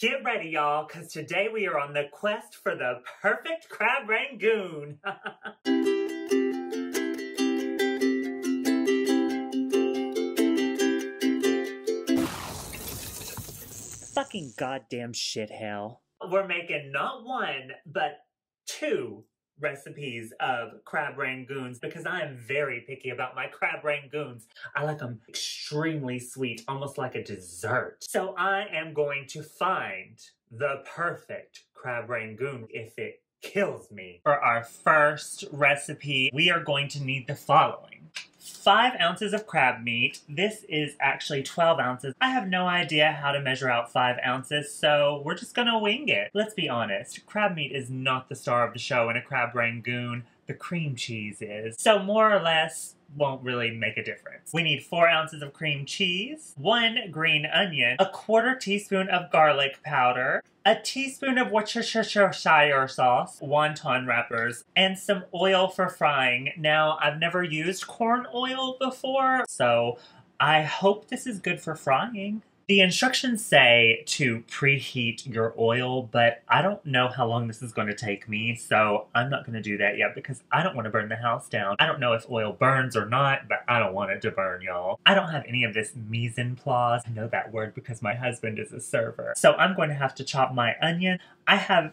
Get ready, y'all, because today we are on the quest for the perfect crab rangoon. Fucking goddamn shit hell. We're making not one, but two recipes of crab rangoons because I am very picky about my crab rangoons. I like them extremely sweet, almost like a dessert. So I am going to find the perfect crab rangoon if it kills me. For our first recipe, we are going to need the following. Five ounces of crab meat. This is actually 12 ounces. I have no idea how to measure out five ounces, so we're just gonna wing it. Let's be honest, crab meat is not the star of the show in a crab rangoon. The cream cheese is. So more or less, won't really make a difference. We need four ounces of cream cheese, one green onion, a quarter teaspoon of garlic powder, a teaspoon of Worcestershire sauce, wonton wrappers, and some oil for frying. Now, I've never used corn oil before, so I hope this is good for frying. The instructions say to preheat your oil, but I don't know how long this is going to take me, so I'm not going to do that yet because I don't want to burn the house down. I don't know if oil burns or not, but I don't want it to burn, y'all. I don't have any of this mise en place. I know that word because my husband is a server. So I'm going to have to chop my onion. I have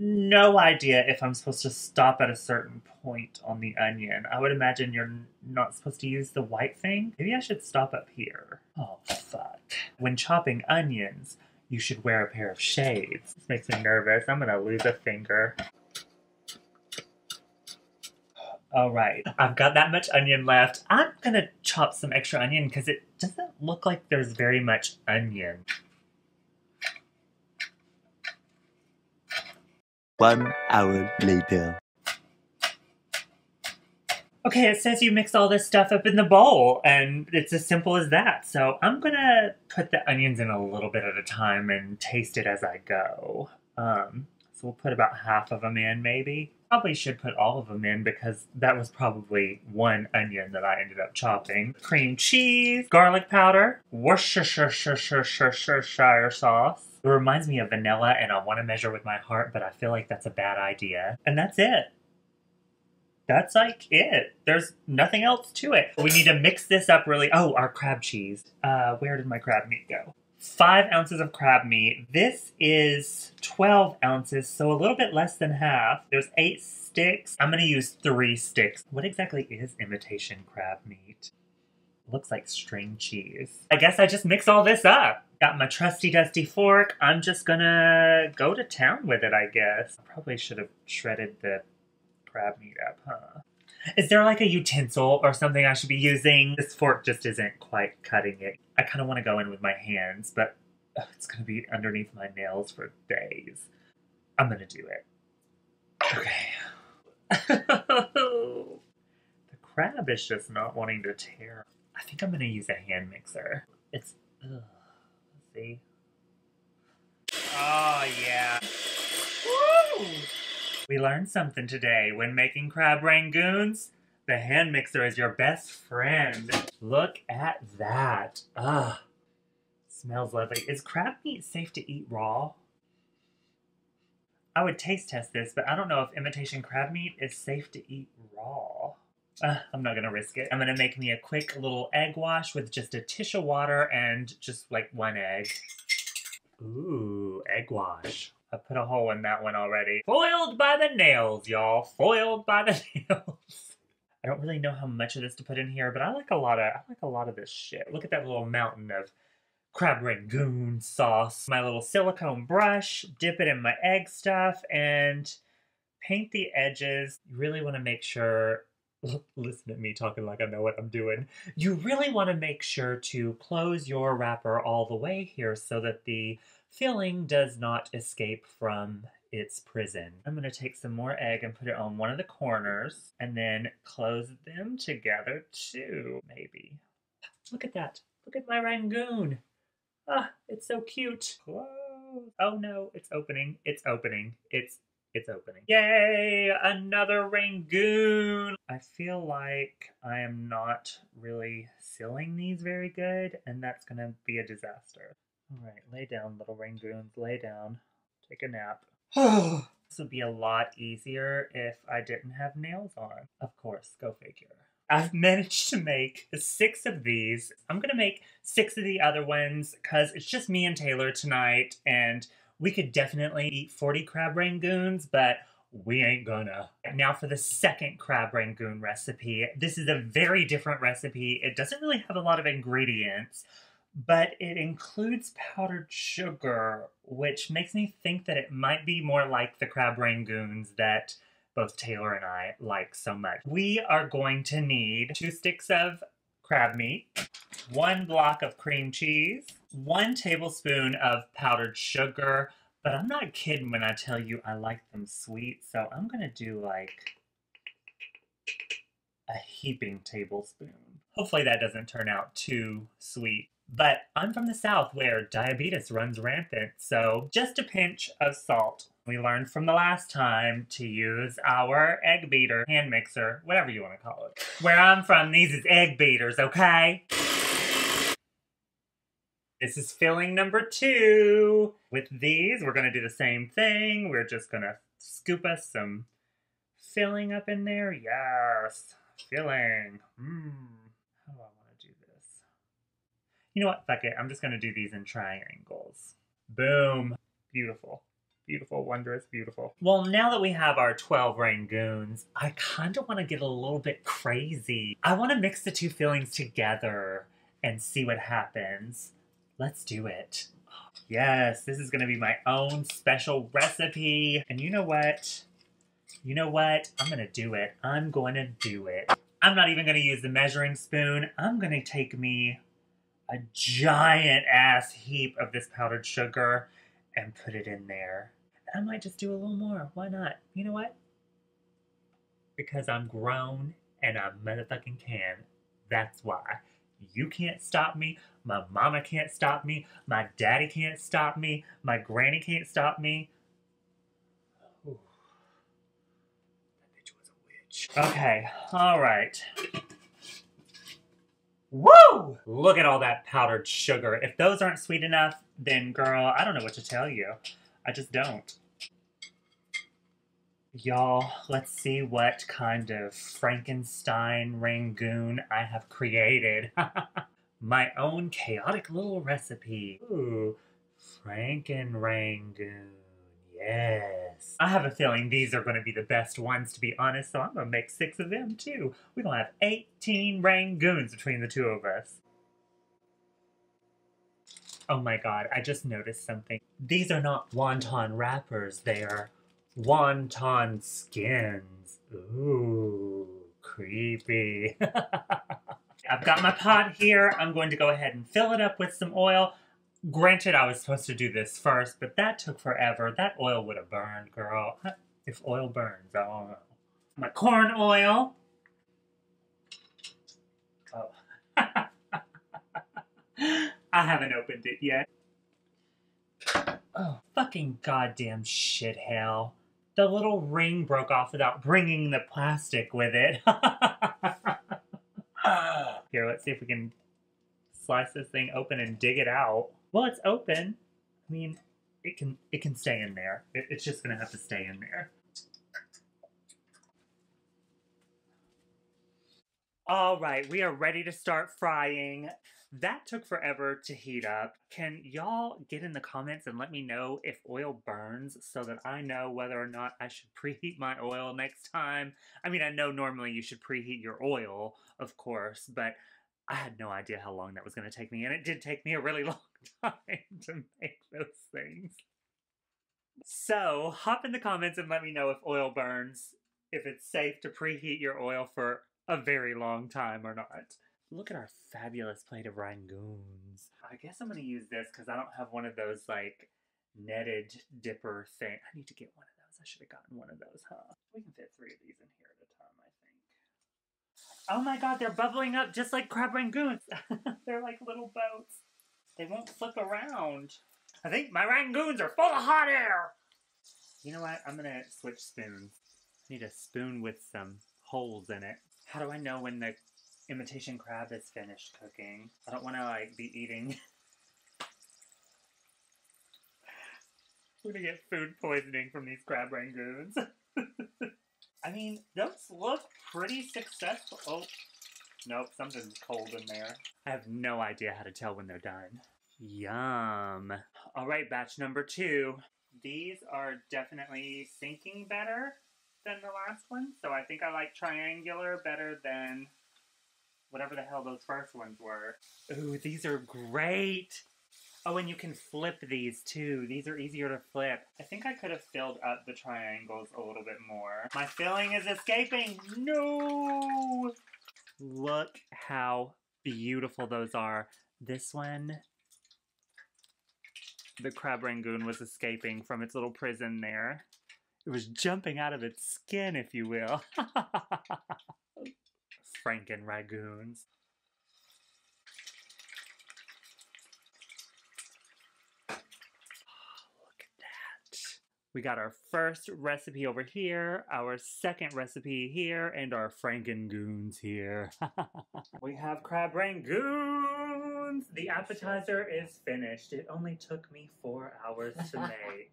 no idea if I'm supposed to stop at a certain point on the onion. I would imagine you're not supposed to use the white thing. Maybe I should stop up here. Oh, fuck. When chopping onions, you should wear a pair of shades. This makes me nervous. I'm gonna lose a finger. All right, I've got that much onion left. I'm gonna chop some extra onion because it doesn't look like there's very much onion. One hour later. Okay, it says you mix all this stuff up in the bowl, and it's as simple as that. So I'm gonna put the onions in a little bit at a time and taste it as I go. Um, so we'll put about half of them in, maybe. Probably should put all of them in because that was probably one onion that I ended up chopping. Cream cheese, garlic powder, Worcestershire sauce, it reminds me of vanilla and I want to measure with my heart, but I feel like that's a bad idea. And that's it. That's like it. There's nothing else to it. We need to mix this up really. Oh, our crab cheese. Uh, where did my crab meat go? Five ounces of crab meat. This is 12 ounces, so a little bit less than half. There's eight sticks. I'm gonna use three sticks. What exactly is imitation crab meat? Looks like string cheese. I guess I just mix all this up. Got my trusty dusty fork. I'm just gonna go to town with it, I guess. I probably should have shredded the crab meat up, huh? Is there like a utensil or something I should be using? This fork just isn't quite cutting it. I kind of want to go in with my hands, but ugh, it's to be underneath my nails for days. I'm to do it. Okay. the crab is just not wanting to tear. I think I'm to use a hand mixer. It's, ugh. Let's see. Oh, yeah. Woo! We learned something today. When making crab rangoons, the hand mixer is your best friend. Look at that. Ugh. Smells lovely. Is crab meat safe to eat raw? I would taste test this, but I don't know if imitation crab meat is safe to eat raw. Uh, I'm not gonna risk it. I'm gonna make me a quick little egg wash with just a tish of water and just like one egg. Ooh, egg wash. I put a hole in that one already. Foiled by the nails, y'all. Foiled by the nails. I don't really know how much of this to put in here, but I like a lot of I like a lot of this shit. Look at that little mountain of crab rangoon sauce. My little silicone brush, dip it in my egg stuff, and paint the edges. You really want to make sure listen to me talking like I know what I'm doing. You really want to make sure to close your wrapper all the way here so that the filling does not escape from its prison. I'm going to take some more egg and put it on one of the corners and then close them together too, maybe. Look at that. Look at my rangoon. Ah, it's so cute. Close. Oh no, it's opening. It's opening. It's it's opening. Yay! Another Rangoon! I feel like I am not really sealing these very good, and that's gonna be a disaster. Alright, lay down, little rangoons. Lay down. Take a nap. this would be a lot easier if I didn't have nails on. Of course, go figure. I've managed to make six of these. I'm gonna make six of the other ones because it's just me and Taylor tonight, and we could definitely eat 40 crab rangoons, but we ain't gonna. Now for the second crab rangoon recipe. This is a very different recipe. It doesn't really have a lot of ingredients, but it includes powdered sugar, which makes me think that it might be more like the crab rangoons that both Taylor and I like so much. We are going to need two sticks of crab meat, one block of cream cheese, one tablespoon of powdered sugar, but I'm not kidding when I tell you I like them sweet, so I'm gonna do like a heaping tablespoon. Hopefully that doesn't turn out too sweet. But I'm from the South where diabetes runs rampant, so just a pinch of salt. We learned from the last time to use our egg beater, hand mixer, whatever you want to call it. Where I'm from, these is egg beaters, okay? This is filling number two. With these, we're gonna do the same thing. We're just gonna scoop us some filling up in there. Yes, filling. Mmm. How do I wanna do this? You know what? Fuck it. I'm just gonna do these in triangles. Boom. Beautiful. Beautiful, wondrous, beautiful. Well, now that we have our 12 rangoons, I kind of want to get a little bit crazy. I want to mix the two fillings together and see what happens. Let's do it. Yes, this is to be my own special recipe. And you know what? You know what? I'm to do it. I'm to do it. I'm not even to use the measuring spoon. I'm to take me a giant ass heap of this powdered sugar and put it in there. And I might just do a little more. Why not? You know what? Because I'm grown and I motherfucking can. That's why. You can't stop me. My mama can't stop me. My daddy can't stop me. My granny can't stop me. That bitch was a witch. Okay, alright. Woo! Look at all that powdered sugar. If those aren't sweet enough, then girl, I don't know what to tell you. I just don't. Y'all, let's see what kind of Frankenstein Rangoon I have created. My own chaotic little recipe. Ooh, Franken Rangoon. Yes. I have a feeling these are going to be the best ones, to be honest, so I'm going to make six of them, too. We're going to have 18 Rangoons between the two of us. Oh my god, I just noticed something. These are not wonton wrappers, they are wonton skins. Ooh, creepy. I've got my pot here. I'm going to go ahead and fill it up with some oil. Granted, I was supposed to do this first, but that took forever. That oil would have burned, girl. If oil burns, I don't know. My corn oil. Oh. I haven't opened it yet. Oh, fucking goddamn shit hell. The little ring broke off without bringing the plastic with it. Here, let's see if we can slice this thing open and dig it out. Well, it's open. I mean, it can it can stay in there. It, it's just gonna have to stay in there. All right, we are ready to start frying. That took forever to heat up. Can y'all get in the comments and let me know if oil burns so that I know whether or not I should preheat my oil next time? I mean, I know normally you should preheat your oil, of course, but I had no idea how long that was going to take me, and it did take me a really long time to make those things. So, hop in the comments and let me know if oil burns, if it's safe to preheat your oil for a very long time or not. Look at our fabulous plate of rangoons. I guess I'm going to use this because I don't have one of those, like, netted dipper thing. I need to get one of those. I should have gotten one of those, huh? We can fit three of these in here at a time, I think. Oh my god, they're bubbling up just like crab rangoons. they're like little boats. They won't flip around. I think my rangoons are full of hot air. You know what? I'm going to switch spoons. I need a spoon with some holes in it. How do I know when the imitation crab is finished cooking. I don't want to like be eating We're gonna get food poisoning from these crab rangoons. I mean, those look pretty successful. Oh, nope, something's cold in there. I have no idea how to tell when they're done. Yum. All right, batch number two. These are definitely sinking better than the last one, so I think I like triangular better than whatever the hell those first ones were. Ooh, these are great! Oh, and you can flip these too. These are easier to flip. I think I could have filled up the triangles a little bit more. My filling is escaping! No! Look how beautiful those are. This one, the crab rangoon was escaping from its little prison there. It was jumping out of its skin, if you will. Franken ragoons. Oh, look at that. We got our first recipe over here, our second recipe here, and our Frankengoons here. we have crab The appetizer is finished. It only took me four hours to make.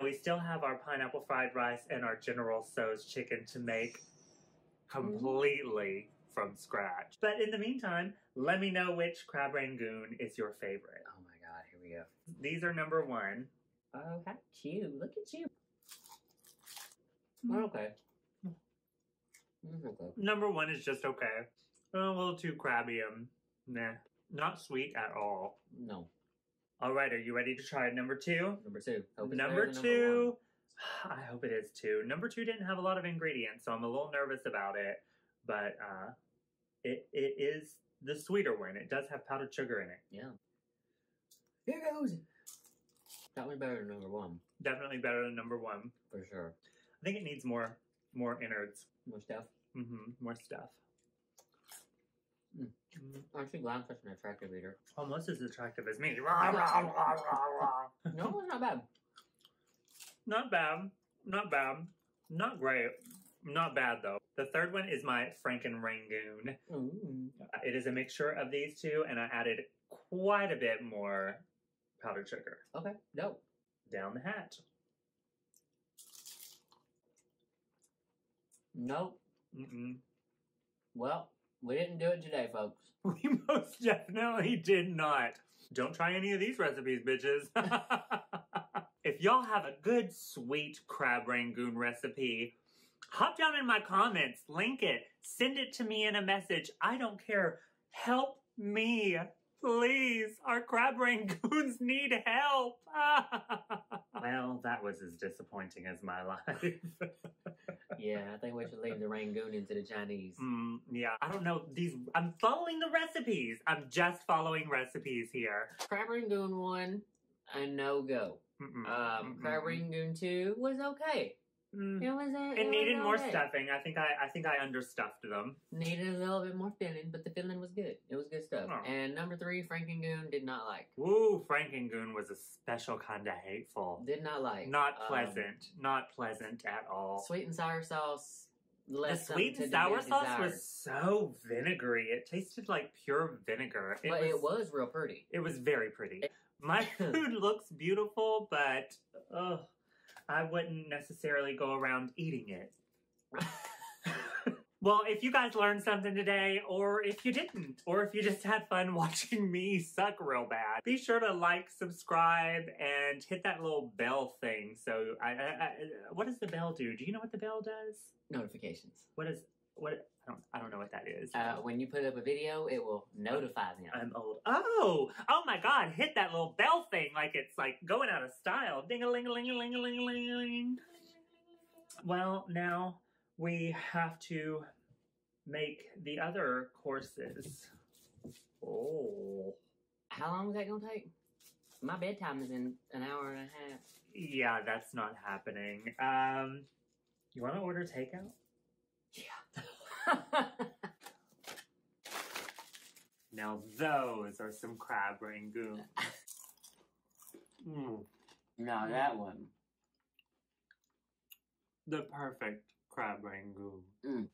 we still have our pineapple fried rice and our General Tso's chicken to make completely from scratch. But in the meantime, let me know which crab rangoon is your favorite. Oh my god, here we go. These are number one. Oh, how cute. Look at you. Mm. Okay. Mm. Number one is just okay. A little too crabby and nah. Not sweet at all. No. Alright, are you ready to try number two? Number two. Hope it's Number better than two. I hope it is too. Number two didn't have a lot of ingredients, so I'm a little nervous about it. But uh, it it is the sweeter one. It does have powdered sugar in it. Yeah. Here goes. That was better than number one, Definitely better than number one. for sure. I think it needs more more innards. More stuff. Mm-hmm. More stuff. Mm. Glad I'm such an attractive eater? Almost as attractive as me. No, it's not bad. Not bad. Not bad. Not great. Not bad though. The third one is my Franken Rangoon. Ooh. It is a mixture of these two, and I added quite a bit more powdered sugar Okay, dope. down the hatch. Nope. Mm-mm. Well, we didn't do it today, folks. We most definitely did not. Don't try any of these recipes, bitches. if y'all have a good sweet crab rangoon recipe, hop down in my comments, link it, send it to me in a message. I don't care. Help me. Please, our crab rangoons need help. well, that was as disappointing as my life. Yeah, I think we should leave the Rangoon into the Chinese. Mm, yeah, I don't know. These I'm following the recipes. I'm just following recipes here. Crab Rangoon 1, a no go. Mm-mm, Um, Crab. Rangoon 2 was okay. Mm. It was a, It needed more okay. stuffing. I think I I think I understuffed them. Needed a little bit more filling, but the filling was good. It was good stuff. Oh. And number three, Frankengoon did not like. Woo, Frankengoon was a special kind of hateful. Did not like. Not Um, pleasant. Not pleasant at all. Sweet and sour sauce. The sweet and sour sauce desired. was so vinegary. It tasted like pure vinegar. but it was real pretty. It was very pretty. My food looks beautiful, but ugh, I wouldn't necessarily go around eating it. well, if you guys learned something today, or if you didn't, or if you just had fun watching me suck real bad, be sure to like, subscribe, and hit that little bell thing. So, I, I, I what does the bell do? Do you know what the bell does? Notifications. What is what? I don't. I don't know what that is. Uh, when you put up a video, it will notify them. I'm old. Oh, oh my God! Hit that little bell thing like it's like going out of style. Ding a ling a ling a ling a ling a ling. Well, now we have to make the other courses. Oh, How long is that gonna take? My bedtime is in an hour and a half. yeah, that's not happening. Um, you want to order takeout? Now those are some crab rangoon. Mm. no, that one. The perfect crab rangoon. Mm.